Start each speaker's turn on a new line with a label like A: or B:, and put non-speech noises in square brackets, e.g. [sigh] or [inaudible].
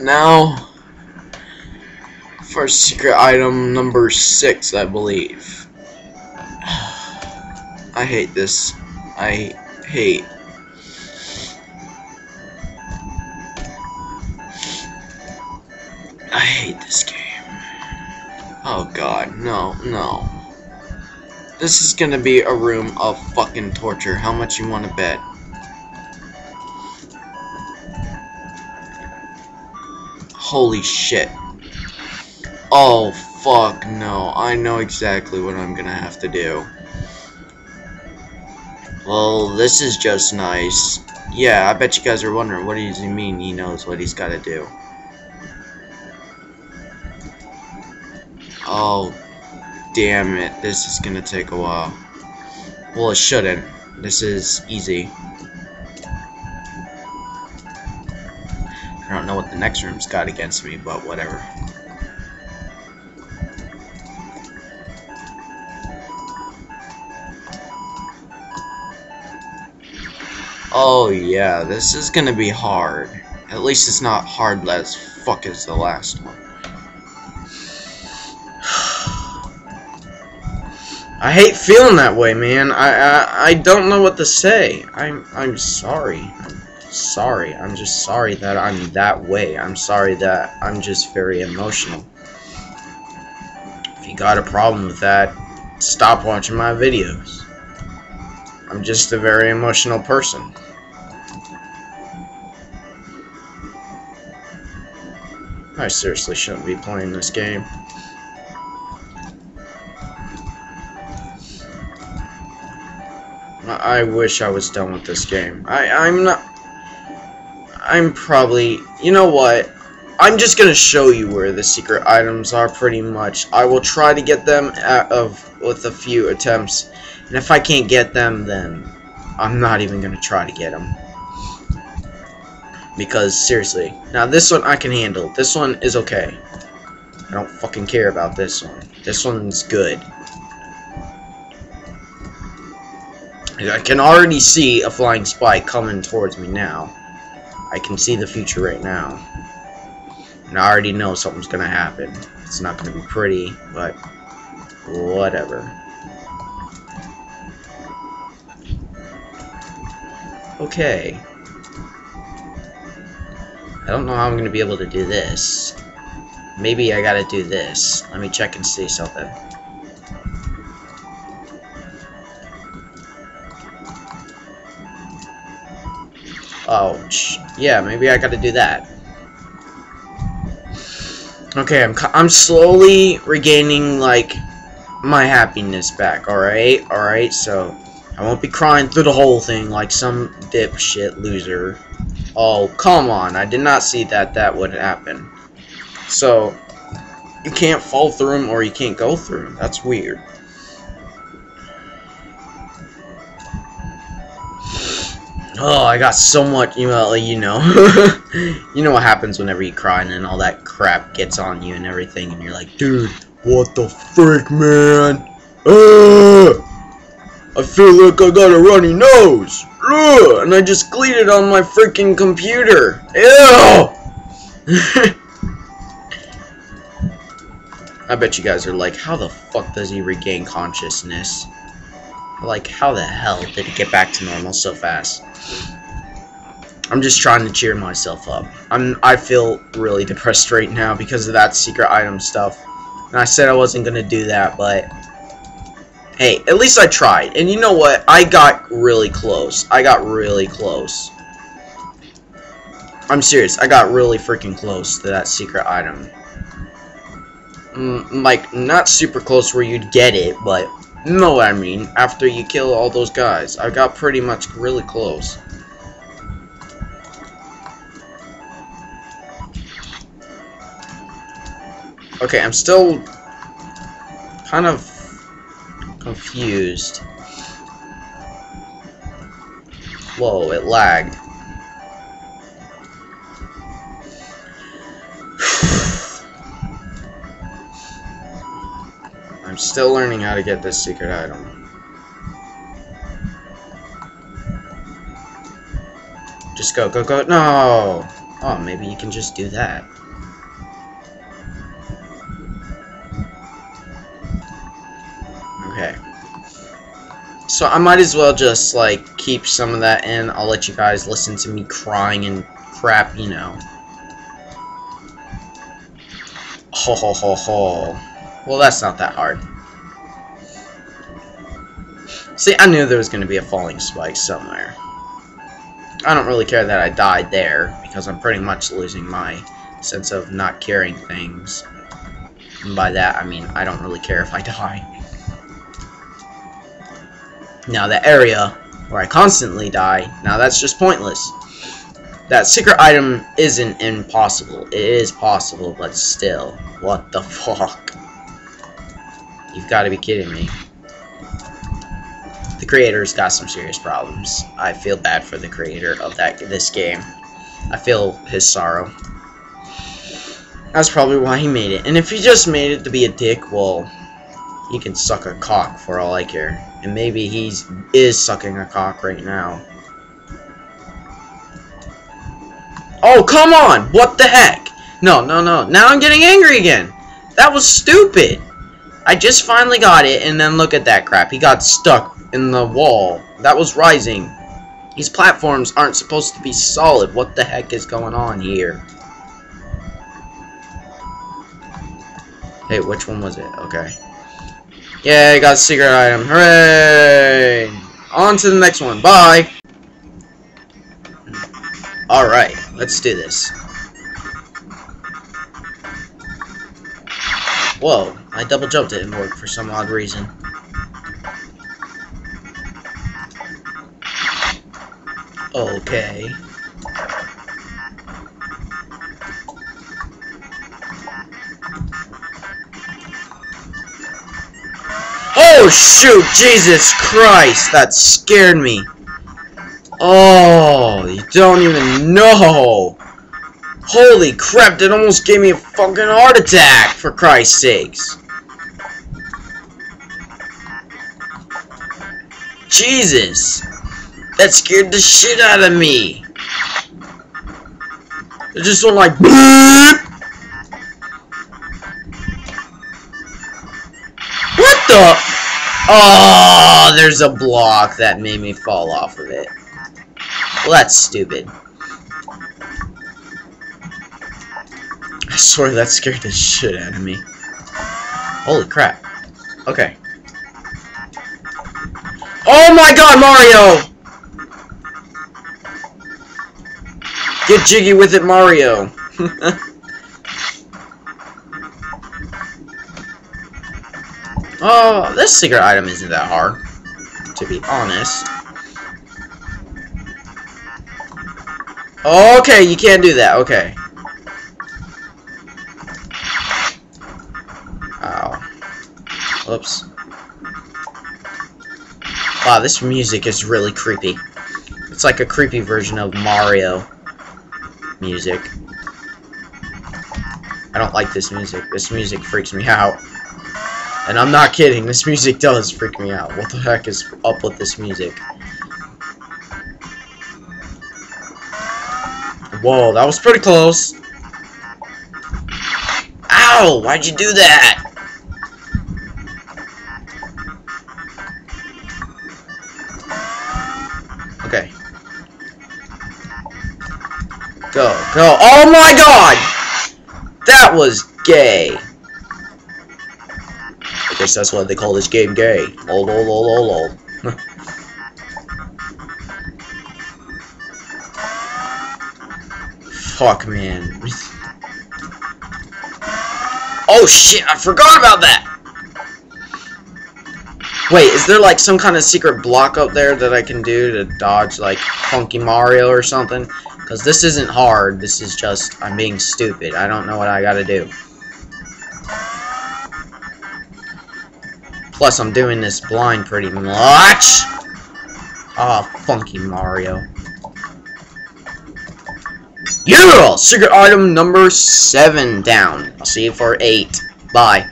A: now for secret item number six, I believe. I hate this. I hate. I hate this game. Oh god, no, no. This is gonna be a room of fucking torture. How much you wanna bet? Holy shit. Oh, fuck no. I know exactly what I'm gonna have to do. Well, this is just nice. Yeah, I bet you guys are wondering, what does he mean he knows what he's gotta do? Oh, damn it. This is gonna take a while. Well, it shouldn't. This is easy. I don't know what the next room's got against me, but whatever. Oh yeah, this is gonna be hard. At least it's not hard as fuck as the last one. [sighs] I hate feeling that way, man. I, I I don't know what to say. I'm I'm sorry. I'm sorry. I'm just sorry that I'm that way. I'm sorry that I'm just very emotional. If you got a problem with that, stop watching my videos. I'm just a very emotional person. I seriously shouldn't be playing this game. I wish I was done with this game. I, I'm not... I'm probably... You know what? I'm just gonna show you where the secret items are pretty much. I will try to get them out of with a few attempts. And if I can't get them, then I'm not even gonna try to get them. Because, seriously. Now, this one I can handle. This one is okay. I don't fucking care about this one. This one's good. I can already see a flying spike coming towards me now. I can see the future right now. And I already know something's gonna happen. It's not gonna be pretty, but whatever. Okay. I don't know how I'm gonna be able to do this. Maybe I gotta do this. Let me check and see something. Ouch. Yeah, maybe I gotta do that. Okay, I'm, I'm slowly regaining, like, my happiness back, alright? Alright, so I won't be crying through the whole thing like some dipshit loser. Oh, come on, I did not see that that would happen. So, you can't fall through them or you can't go through them. That's weird. Oh, I got so much, you know, you [laughs] know, you know what happens whenever you cry and then all that crap gets on you and everything, and you're like, dude, what the freak, man? Uh, I feel like I got a runny nose, uh, and I just cleaned it on my freaking computer. Ew! [laughs] I bet you guys are like, how the fuck does he regain consciousness? Like, how the hell did it get back to normal so fast? I'm just trying to cheer myself up. I'm I feel really depressed right now because of that secret item stuff. And I said I wasn't gonna do that, but hey, at least I tried. And you know what? I got really close. I got really close. I'm serious. I got really freaking close to that secret item. Mm, like, not super close where you'd get it, but what I mean. After you kill all those guys. I got pretty much really close. Okay, I'm still kind of confused. Whoa, it lagged. Still learning how to get this secret item. Just go, go, go. No! Oh, maybe you can just do that. Okay. So I might as well just, like, keep some of that in. I'll let you guys listen to me crying and crap, you know. Ho ho ho ho. Well, that's not that hard. See, I knew there was going to be a falling spike somewhere. I don't really care that I died there, because I'm pretty much losing my sense of not caring things. And by that, I mean, I don't really care if I [laughs] die. Now, the area where I constantly die, now that's just pointless. That secret item isn't impossible. It is possible, but still. What the [laughs] fuck? You've got to be kidding me. Creator's got some serious problems. I feel bad for the creator of that this game. I feel his sorrow. That's probably why he made it. And if he just made it to be a dick, well, he can suck a cock for all I care. And maybe he's is sucking a cock right now. Oh, come on! What the heck? No, no, no. Now I'm getting angry again. That was stupid. I just finally got it, and then look at that crap. He got stuck in the wall. That was rising. These platforms aren't supposed to be solid. What the heck is going on here? Hey, which one was it? Okay. Yeah, I got a secret item. Hooray! On to the next one. Bye! Alright, let's do this. Whoa, I double jumped it and worked for some odd reason. Okay. Oh shoot, Jesus Christ, that scared me. Oh, you don't even know. Holy crap, that almost gave me a fucking heart attack, for Christ's sakes. Jesus. That scared the shit out of me. It just went like! What the? Oh, there's a block that made me fall off of it. Well, that's stupid. I swear that scared the shit out of me. Holy crap. Okay. Oh my god, Mario! Get jiggy with it, Mario. [laughs] oh, this secret item isn't that hard, to be honest. Okay, you can't do that. Okay. Ow. Oops. Wow, this music is really creepy. It's like a creepy version of Mario music. I don't like this music. This music freaks me out. And I'm not kidding, this music does freak me out. What the heck is up with this music? Whoa, that was pretty close. Ow! Why'd you do that? Go, go. Oh my god! That was gay. I guess that's why they call this game gay. Lol, lol, lol, lol, lol. [laughs] Fuck, man. Oh shit, I forgot about that! Wait, is there like some kind of secret block up there that I can do to dodge like Funky Mario or something? Because this isn't hard, this is just, I'm being stupid. I don't know what I gotta do. Plus, I'm doing this blind pretty much. Oh, Funky Mario. Yeah! Secret item number 7 down. I'll see you for 8. Bye.